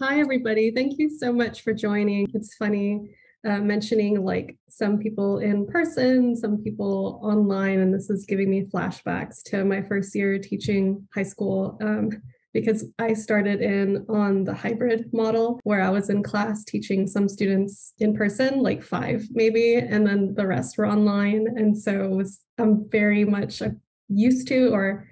Hi, everybody. Thank you so much for joining. It's funny uh, mentioning like some people in person, some people online, and this is giving me flashbacks to my first year teaching high school. Um, because I started in on the hybrid model where I was in class teaching some students in person, like five maybe, and then the rest were online. And so was, I'm very much used to or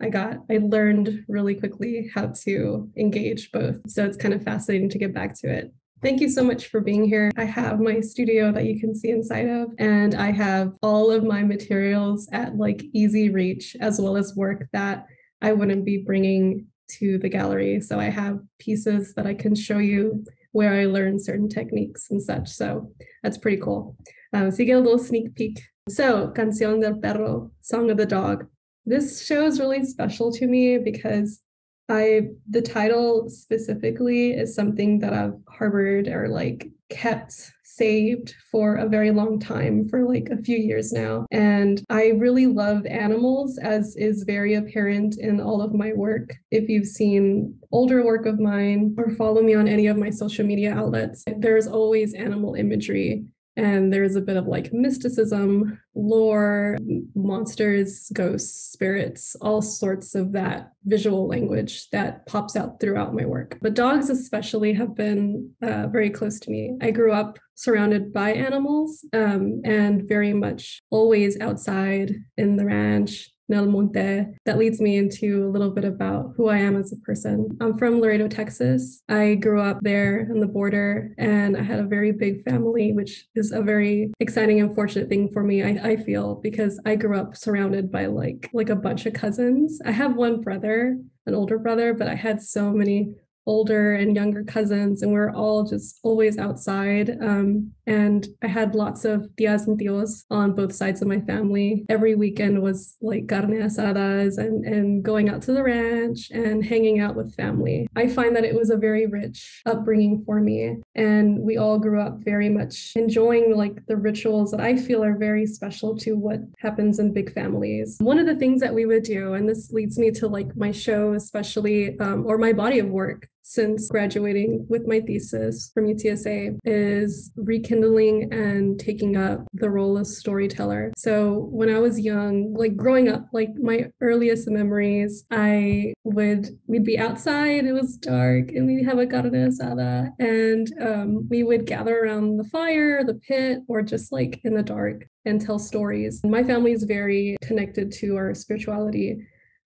I got, I learned really quickly how to engage both. So it's kind of fascinating to get back to it. Thank you so much for being here. I have my studio that you can see inside of, and I have all of my materials at like easy reach, as well as work that I wouldn't be bringing to the gallery. So I have pieces that I can show you where I learned certain techniques and such. So that's pretty cool. Um, so you get a little sneak peek. So, Canción del Perro, Song of the Dog. This show is really special to me because I the title specifically is something that I've harbored or like kept saved for a very long time for like a few years now. And I really love animals as is very apparent in all of my work. If you've seen older work of mine or follow me on any of my social media outlets there's always animal imagery and there's a bit of like mysticism, lore, monsters, ghosts, spirits, all sorts of that visual language that pops out throughout my work. But dogs, especially, have been uh, very close to me. I grew up surrounded by animals um, and very much always outside in the ranch Nel Monte that leads me into a little bit about who I am as a person. I'm from Laredo, Texas. I grew up there on the border and I had a very big family, which is a very exciting and fortunate thing for me, I, I feel, because I grew up surrounded by like like a bunch of cousins. I have one brother, an older brother, but I had so many older and younger cousins, and we are all just always outside. Um, and I had lots of tias and tios on both sides of my family. Every weekend was like carne asadas and, and going out to the ranch and hanging out with family. I find that it was a very rich upbringing for me. And we all grew up very much enjoying like the rituals that I feel are very special to what happens in big families. One of the things that we would do, and this leads me to like my show, especially, um, or my body of work, since graduating with my thesis from UTSA is rekindling and taking up the role of storyteller. So when I was young, like growing up, like my earliest memories, I would we'd be outside, it was dark, and we'd have a carne asada, and um, we would gather around the fire, the pit, or just like in the dark and tell stories. My family is very connected to our spirituality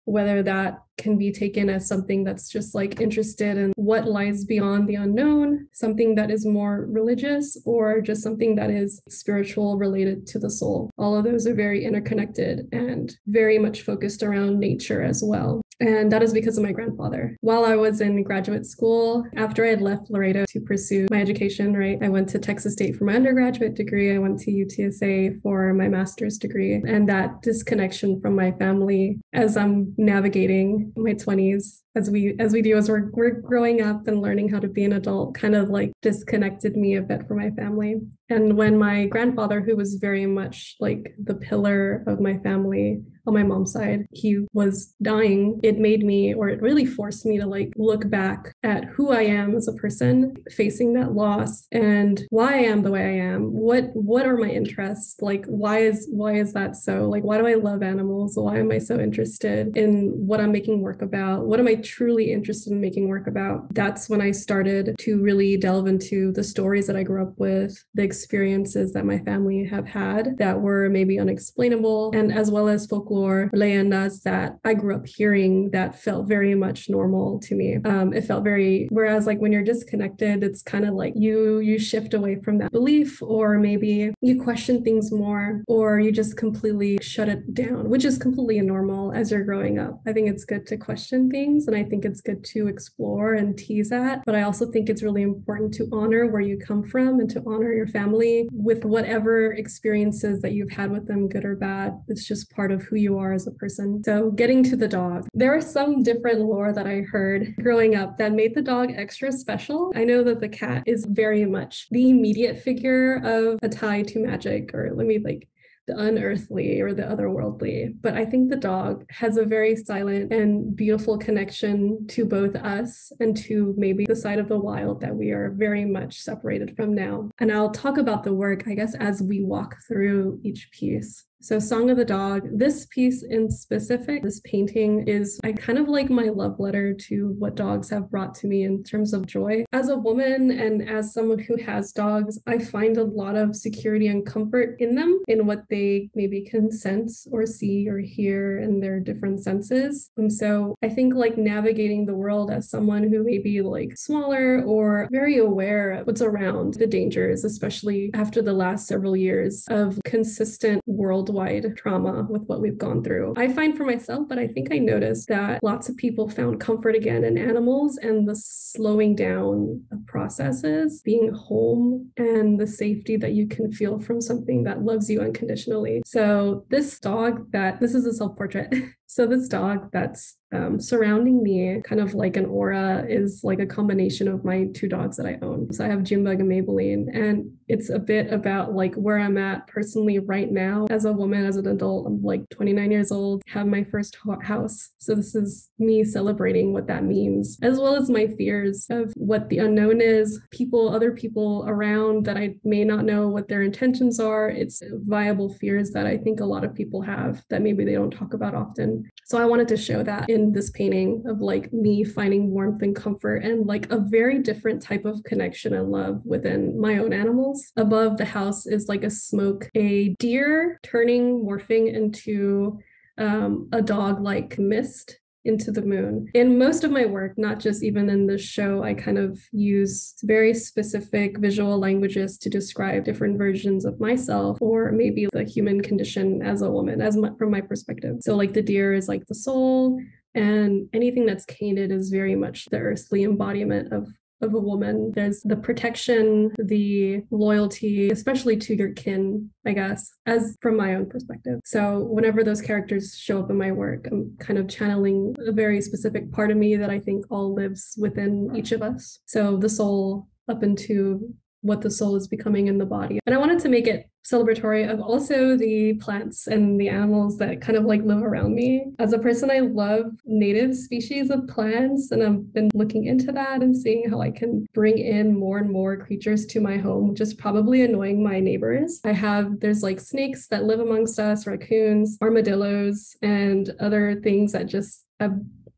whether that can be taken as something that's just like interested in what lies beyond the unknown, something that is more religious, or just something that is spiritual related to the soul. All of those are very interconnected and very much focused around nature as well. And that is because of my grandfather. While I was in graduate school, after I had left Laredo to pursue my education, right, I went to Texas State for my undergraduate degree. I went to UTSA for my master's degree. And that disconnection from my family as I'm navigating my 20s as we as we do as we're, we're growing up and learning how to be an adult kind of like disconnected me a bit from my family. And when my grandfather who was very much like the pillar of my family on my mom's side he was dying it made me or it really forced me to like look back at who i am as a person facing that loss and why i am the way i am. What what are my interests? Like why is why is that so? Like why do i love animals? Why am i so interested in what i'm making work about? What am i truly interested in making work about, that's when I started to really delve into the stories that I grew up with, the experiences that my family have had that were maybe unexplainable, and as well as folklore, leyendas that I grew up hearing that felt very much normal to me. Um, it felt very, whereas like when you're disconnected, it's kind of like you you shift away from that belief, or maybe you question things more, or you just completely shut it down, which is completely normal as you're growing up. I think it's good to question things, and I think it's good to explore and tease at. But I also think it's really important to honor where you come from and to honor your family with whatever experiences that you've had with them, good or bad. It's just part of who you are as a person. So, getting to the dog, there are some different lore that I heard growing up that made the dog extra special. I know that the cat is very much the immediate figure of a tie to magic, or let me like the unearthly or the otherworldly. But I think the dog has a very silent and beautiful connection to both us and to maybe the side of the wild that we are very much separated from now. And I'll talk about the work, I guess, as we walk through each piece. So, Song of the Dog, this piece in specific, this painting is I kind of like my love letter to what dogs have brought to me in terms of joy. As a woman and as someone who has dogs, I find a lot of security and comfort in them, in what they maybe can sense or see or hear in their different senses. And so, I think like navigating the world as someone who may be like smaller or very aware of what's around the dangers, especially after the last several years of consistent world worldwide trauma with what we've gone through. I find for myself, but I think I noticed that lots of people found comfort again in animals and the slowing down of processes, being home, and the safety that you can feel from something that loves you unconditionally. So, this dog that this is a self portrait. So, this dog that's um, surrounding me, kind of like an aura, is like a combination of my two dogs that I own. So, I have Jimbug and Maybelline, and it's a bit about like where I'm at personally right now as a woman, as an adult. I'm like 29 years old, have my first house. So, this is me celebrating what that means, as well as my fears of what the unknown is, people, other people around that I may not know what their intentions are. It's viable fears that I think a lot of people have that maybe they don't talk about often. So I wanted to show that in this painting of like me finding warmth and comfort and like a very different type of connection and love within my own animals. Above the house is like a smoke, a deer turning, morphing into um, a dog like mist into the moon. In most of my work, not just even in the show, I kind of use very specific visual languages to describe different versions of myself or maybe the human condition as a woman, as my, from my perspective. So, like the deer is like the soul, and anything that's canid is very much the earthly embodiment of of a woman. There's the protection, the loyalty, especially to your kin, I guess, as from my own perspective. So whenever those characters show up in my work, I'm kind of channeling a very specific part of me that I think all lives within each of us. So the soul up into what the soul is becoming in the body. And I wanted to make it celebratory of also the plants and the animals that kind of like live around me. As a person, I love native species of plants, and I've been looking into that and seeing how I can bring in more and more creatures to my home, which is probably annoying my neighbors. I have, there's like snakes that live amongst us, raccoons, armadillos, and other things that just uh,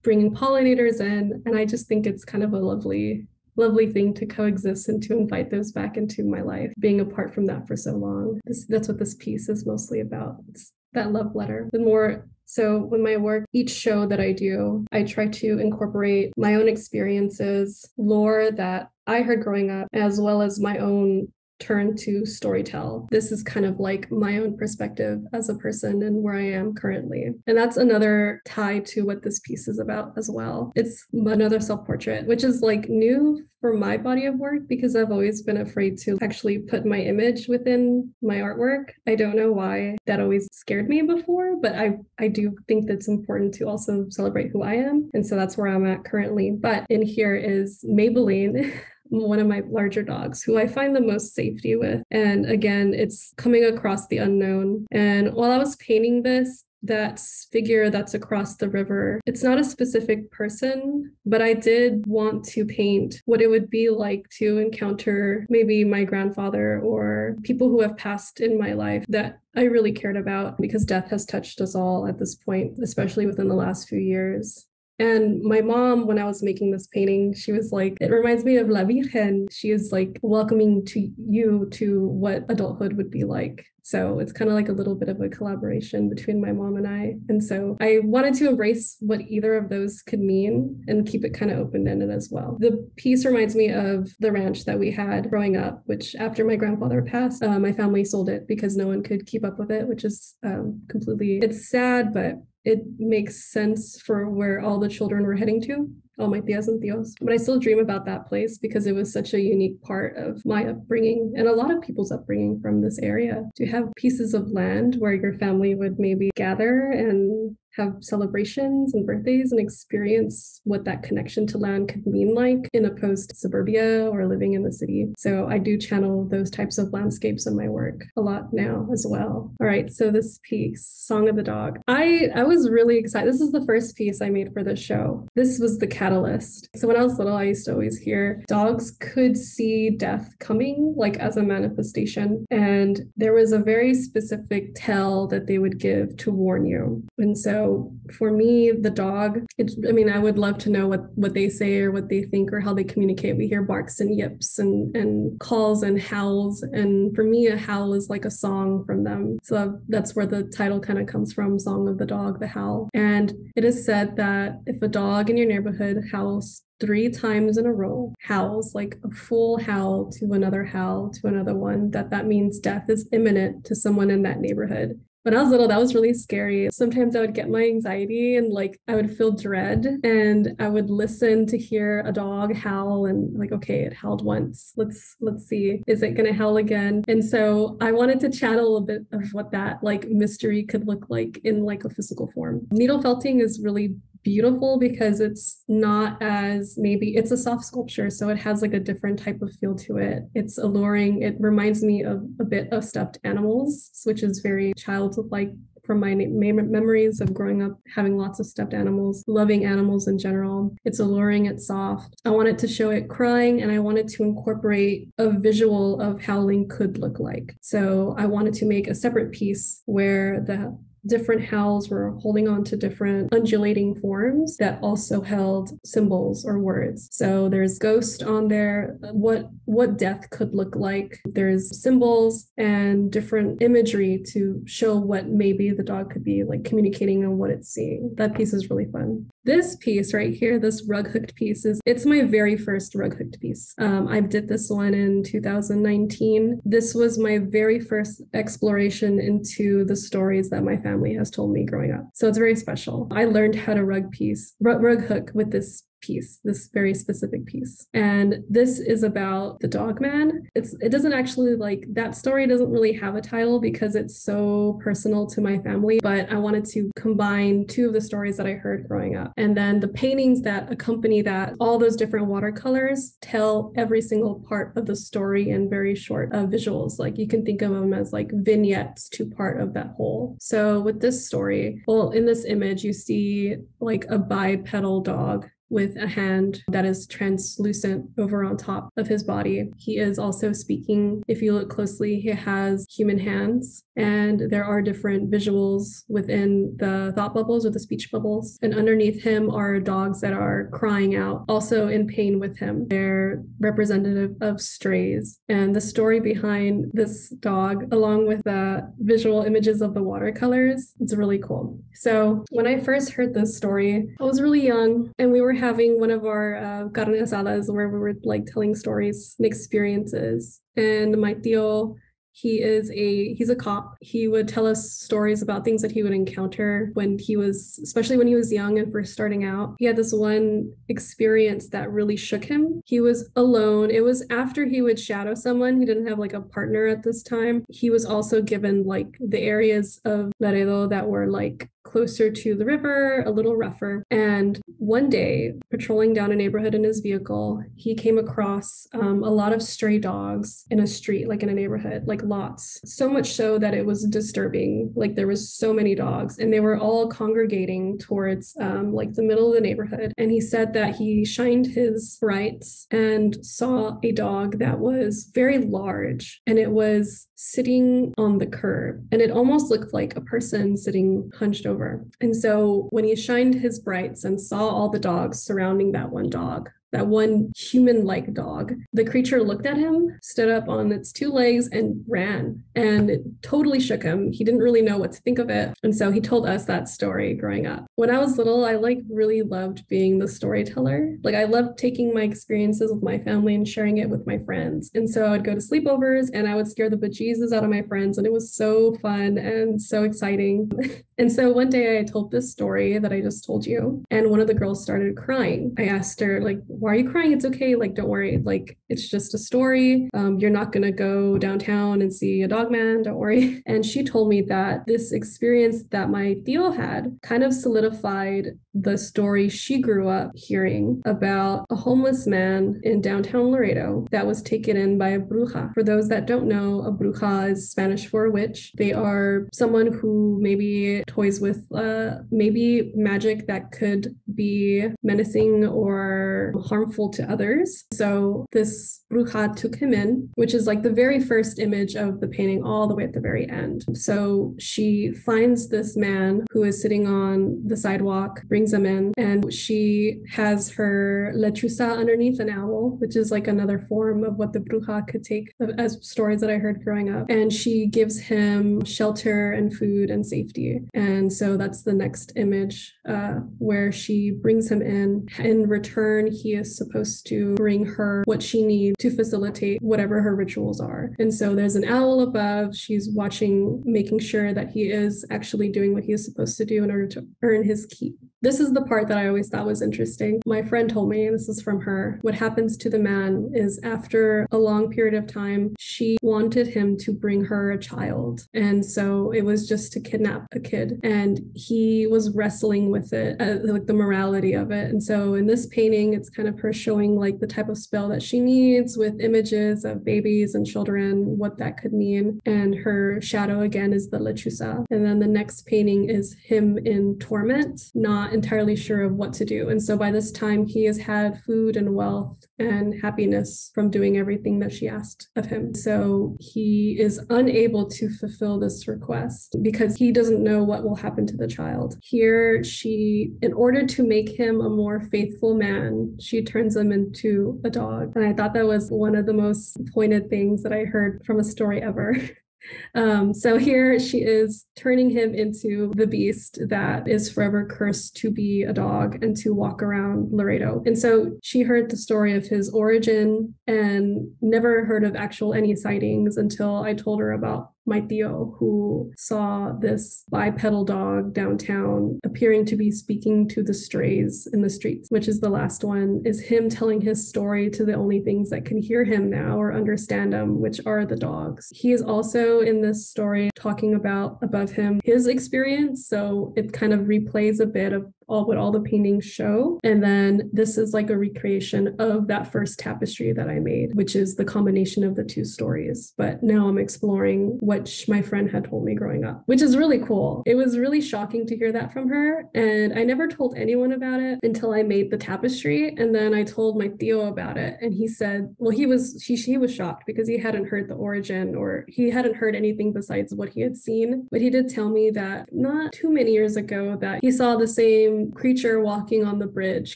bringing pollinators in. And I just think it's kind of a lovely lovely thing to coexist and to invite those back into my life, being apart from that for so long. This, that's what this piece is mostly about. It's that love letter. The more so, when my work, each show that I do, I try to incorporate my own experiences, lore that I heard growing up, as well as my own turn to storytell. This is kind of like my own perspective as a person and where I am currently. And that's another tie to what this piece is about as well. It's another self portrait, which is like new for my body of work because I've always been afraid to actually put my image within my artwork. I don't know why that always scared me before, but I, I do think that's important to also celebrate who I am. And so that's where I'm at currently. But in here is Maybelline. one of my larger dogs who I find the most safety with. And again, it's coming across the unknown. And while I was painting this, that figure that's across the river. It's not a specific person, but I did want to paint what it would be like to encounter maybe my grandfather or people who have passed in my life that I really cared about because death has touched us all at this point, especially within the last few years. And my mom, when I was making this painting, she was like, it reminds me of La Virgen. She is like welcoming to you to what adulthood would be like. So it's kind of like a little bit of a collaboration between my mom and I. And so I wanted to embrace what either of those could mean and keep it kind of open ended as well. The piece reminds me of the ranch that we had growing up, which after my grandfather passed, uh, my family sold it because no one could keep up with it, which is um, completely, it's sad, but it makes sense for where all the children were heading to, all my tias and tios. But I still dream about that place because it was such a unique part of my upbringing and a lot of people's upbringing from this area. To have pieces of land where your family would maybe gather and have celebrations and birthdays and experience what that connection to land could mean like in opposed to suburbia or living in the city. So I do channel those types of landscapes in my work a lot now as well. All right, so this piece, Song of the Dog. I I was really excited. This is the first piece I made for the show. This was the catalyst. So when I was little, I used to always hear dogs could see death coming like as a manifestation and there was a very specific tell that they would give to warn you. And so for me, the dog, it's, I mean, I would love to know what, what they say or what they think or how they communicate. We hear barks and yips and, and calls and howls. And for me, a howl is like a song from them. So that's where the title kind of comes from Song of the Dog, the howl. And it is said that if a dog in your neighborhood howls three times in a row howls like a full howl to another howl to another one that that means death is imminent to someone in that neighborhood when I was little, that was really scary. Sometimes I would get my anxiety and like I would feel dread and I would listen to hear a dog howl and like, okay, it howled once. Let's let's see. Is it gonna howl again? And so I wanted to chat a little bit of what that like mystery could look like in like a physical form. Needle felting is really beautiful because it's not as maybe it's a soft sculpture so it has like a different type of feel to it. It's alluring. It reminds me of a bit of stuffed animals which is very childlike from my memories of growing up having lots of stuffed animals loving animals in general. It's alluring it's soft. I wanted to show it crying and i wanted to incorporate a visual of howling could look like. So i wanted to make a separate piece where the different howls were holding on to different undulating forms that also held symbols or words. So there's ghost on there, what what death could look like. There's symbols and different imagery to show what maybe the dog could be like communicating on what it's seeing. That piece is really fun. This piece right here, this rug hooked piece is it's my very first rug hooked piece. Um, I did this one in 2019. This was my very first exploration into the stories that my family has told me growing up. So it's very special. I learned how to rug piece, rug, rug hook with this piece, this very specific piece. And this is about the dog man. It's it doesn't actually like that story doesn't really have a title because it's so personal to my family, but I wanted to combine two of the stories that I heard growing up. And then the paintings that accompany that, all those different watercolors tell every single part of the story in very short uh, visuals. Like you can think of them as like vignettes to part of that whole. So with this story, well, in this image, you see like a bipedal dog with a hand that is translucent over on top of his body. He is also speaking. If you look closely, he has human hands, and there are different visuals within the thought bubbles or the speech bubbles. And underneath him are dogs that are crying out, also in pain with him. They're representative of strays. And the story behind this dog, along with the visual images of the watercolors, it's really cool. So when I first heard this story, I was really young, and we were having one of our uh, carne asadas where we were like telling stories and experiences. And my tío he is a he's a cop. He would tell us stories about things that he would encounter when he was especially when he was young and first starting out. He had this one experience that really shook him. He was alone. It was after he would shadow someone. He didn't have like a partner at this time. He was also given like the areas of laredo that were like closer to the river, a little rougher. And one day, patrolling down a neighborhood in his vehicle, he came across um, a lot of stray dogs in a street, like in a neighborhood, like lots. So much so that it was disturbing. Like there was so many dogs, and they were all congregating towards um, like the middle of the neighborhood. And he said that he shined his brights and saw a dog that was very large, and it was sitting on the curb, and it almost looked like a person sitting hunched over over. And so when he shined his brights and saw all the dogs surrounding that one dog, that one human like dog. The creature looked at him, stood up on its two legs, and ran. And it totally shook him. He didn't really know what to think of it. And so he told us that story growing up. When I was little, I like really loved being the storyteller. Like I loved taking my experiences with my family and sharing it with my friends. And so I'd go to sleepovers and I would scare the bejesus out of my friends. And it was so fun and so exciting. And so one day I told this story that I just told you, and one of the girls started crying. I asked her, like, why are you crying? It's okay. Like, don't worry. Like, it's just a story. Um, you're not going to go downtown and see a dog man. Don't worry. And she told me that this experience that my tío had kind of solidified the story she grew up hearing about a homeless man in downtown Laredo that was taken in by a bruja. For those that don't know, a bruja is Spanish for witch. They are someone who maybe toys with uh, maybe magic that could be menacing or harmful to others. So this bruja took him in, which is like the very first image of the painting all the way at the very end. So she finds this man who is sitting on the sidewalk, brings him in, and she has her lechuza underneath an owl, which is like another form of what the bruja could take as stories that I heard growing up. And she gives him shelter and food and safety. And so that's the next image uh, where she brings him in. In return, he is supposed to bring her what she needs to facilitate whatever her rituals are. And so there's an owl above. She's watching, making sure that he is actually doing what he is supposed to do in order to earn his keep. This is the part that I always thought was interesting. My friend told me, and this is from her, what happens to the man is after a long period of time, she wanted him to bring her a child. And so it was just to kidnap a kid. And he was wrestling with it, uh, like the morality of it. And so in this painting, it's kind of her showing like the type of spell that she needs with images of babies and children, what that could mean. And her shadow again is the lechuza. And then the next painting is him in torment, not entirely sure of what to do. And so by this time, he has had food and wealth and happiness from doing everything that she asked of him. So he is unable to fulfill this request because he doesn't know what will happen to the child. Here, she, in order to make him a more faithful man, she turns him into a dog. And I thought that was one of the most pointed things that I heard from a story ever. Um, so here she is turning him into the beast that is forever cursed to be a dog and to walk around Laredo. And so she heard the story of his origin and never heard of actual any sightings until I told her about my tío, who saw this bipedal dog downtown appearing to be speaking to the strays in the streets, which is the last one, is him telling his story to the only things that can hear him now or understand him, which are the dogs. He is also in this story talking about above him his experience. So it kind of replays a bit of all what all the paintings show. And then this is like a recreation of that first tapestry that I made, which is the combination of the two stories. But now I'm exploring what my friend had told me growing up, which is really cool. It was really shocking to hear that from her. And I never told anyone about it until I made the tapestry. And then I told my tío about it. And he said, well, he was, he, he was shocked because he hadn't heard the origin or he hadn't heard anything besides what he had seen. But he did tell me that not too many years ago that he saw the same creature walking on the bridge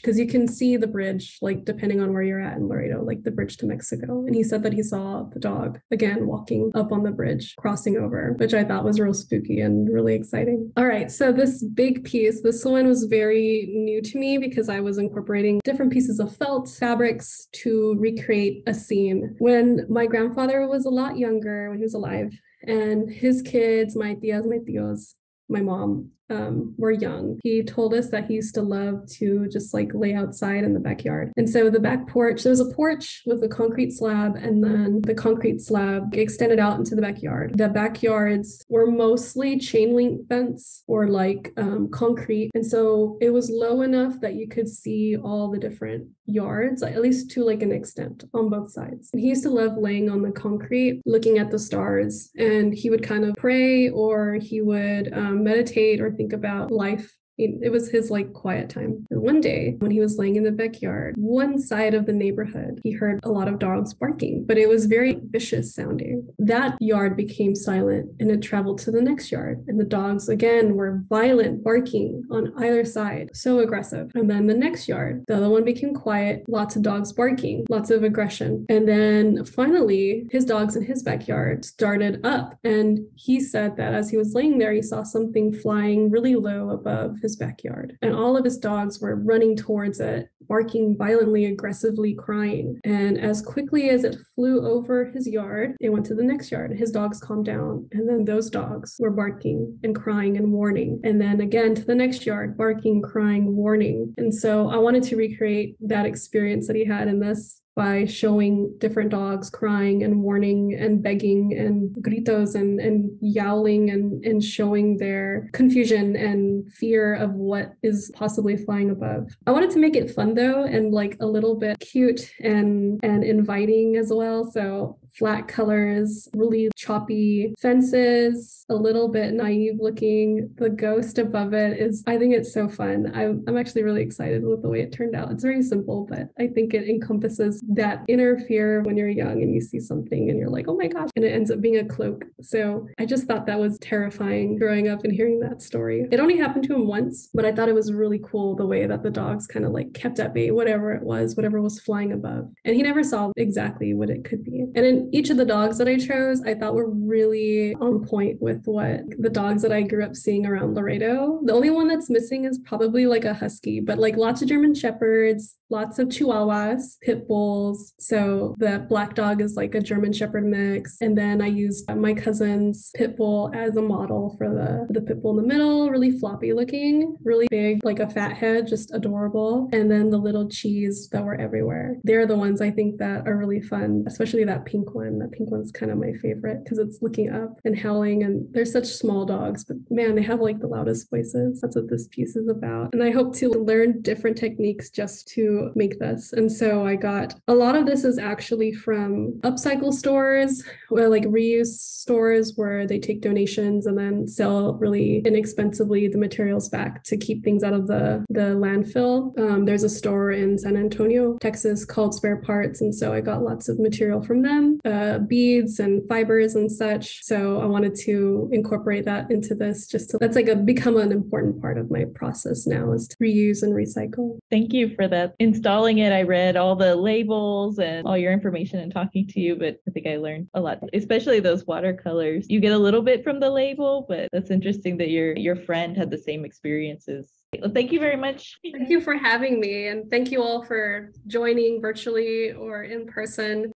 because you can see the bridge, like depending on where you're at in Laredo, like the bridge to Mexico. And he said that he saw the dog again walking up on the bridge, crossing over, which I thought was real spooky and really exciting. All right, so this big piece, this one was very new to me because I was incorporating different pieces of felt fabrics to recreate a scene. When my grandfather was a lot younger, when he was alive, and his kids, my tias, my tios, my mom um, were young, he told us that he used to love to just like lay outside in the backyard. And so the back porch, there was a porch with a concrete slab, and then the concrete slab extended out into the backyard. The backyards were mostly chain link fence or like um, concrete. And so it was low enough that you could see all the different yards, at least to like an extent on both sides. And he used to love laying on the concrete, looking at the stars, and he would kind of pray or he would um, meditate or think about life it was his like quiet time. And one day, when he was laying in the backyard, one side of the neighborhood, he heard a lot of dogs barking, but it was very vicious sounding. That yard became silent and it traveled to the next yard. And the dogs again were violent, barking on either side, so aggressive. And then the next yard, the other one became quiet, lots of dogs barking, lots of aggression. And then finally, his dogs in his backyard started up. And he said that as he was laying there, he saw something flying really low above his backyard. And all of his dogs were running towards it, barking violently, aggressively, crying. And as quickly as it flew over his yard, it went to the next yard. His dogs calmed down. And then those dogs were barking and crying and warning. And then again to the next yard, barking, crying, warning. And so I wanted to recreate that experience that he had in this by showing different dogs crying and warning and begging and gritos and, and yowling and, and showing their confusion and fear of what is possibly flying above. I wanted to make it fun though and like a little bit cute and and inviting as well. So flat colors, really choppy fences, a little bit naive looking. The ghost above it is, I think it's so fun. I'm, I'm actually really excited with the way it turned out. It's very simple, but I think it encompasses that inner fear when you're young and you see something and you're like, oh my gosh, and it ends up being a cloak. So I just thought that was terrifying growing up and hearing that story. It only happened to him once, but I thought it was really cool the way that the dogs kind of like kept at bay whatever it was, whatever was flying above. And he never saw exactly what it could be. And each of the dogs that I chose, I thought were really on point with what the dogs that I grew up seeing around Laredo. The only one that's missing is probably like a husky, but like lots of German shepherds, lots of chihuahuas, pit bulls. So the black dog is like a German shepherd mix. And then I used my cousin's pit bull as a model for the, the pit bull in the middle, really floppy looking, really big, like a fat head, just adorable. And then the little cheese that were everywhere. They're the ones I think that are really fun, especially that pink one. That pink one's kind of my favorite because it's looking up and howling. And they're such small dogs, but man, they have like the loudest voices. That's what this piece is about. And I hope to learn different techniques just to make this. And so I got a lot of this is actually from upcycle stores, or like reuse stores where they take donations and then sell really inexpensively the materials back to keep things out of the, the landfill. Um, there's a store in San Antonio, Texas called Spare Parts. And so I got lots of material from them, uh, beads and fibers and such. So I wanted to incorporate that into this just to, that's like a become an important part of my process now is to reuse and recycle. Thank you for that installing it, I read all the labels and all your information and talking to you, but I think I learned a lot, especially those watercolors. You get a little bit from the label, but that's interesting that your your friend had the same experiences. Well, thank you very much. Thank you for having me and thank you all for joining virtually or in person.